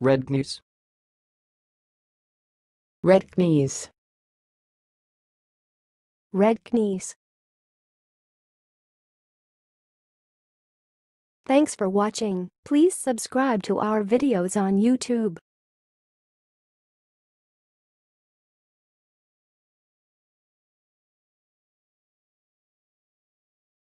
Red knees. Red knees. Red knees. Thanks for watching. Please subscribe to our videos on YouTube.